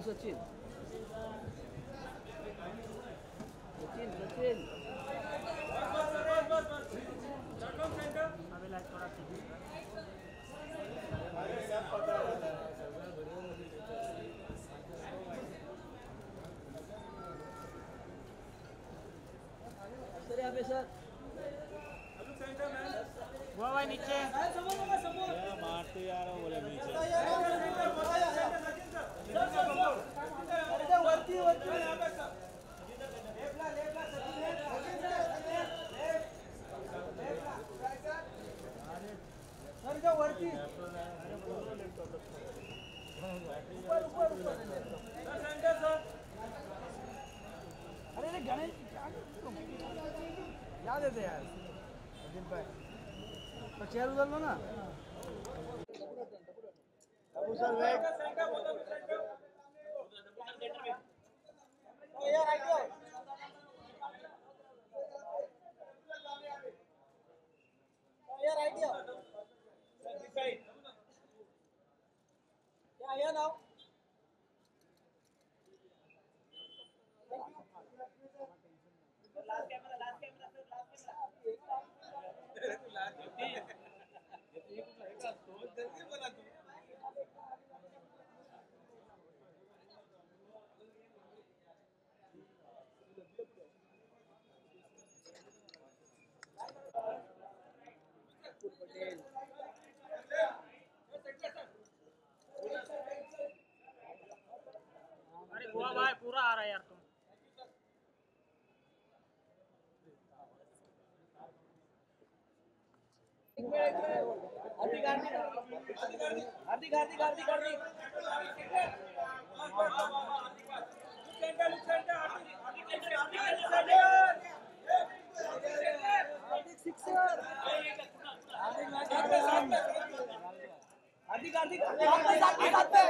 सचिन सचिन सचिन पीछे सर यहाँ पे सर। हुआ भाई नीचे मारते जा क्या देते यार। अजीब भाई तो चेयर उधर लो ना। अबू सर वेट यार आइडिया पूरा आ रहा है यार तुम। हार्दिक हार्दिक हार्दिक हार्दिक हार्दिक हार्दिक हार्दिक हार्दिक हार्दिक हार्दिक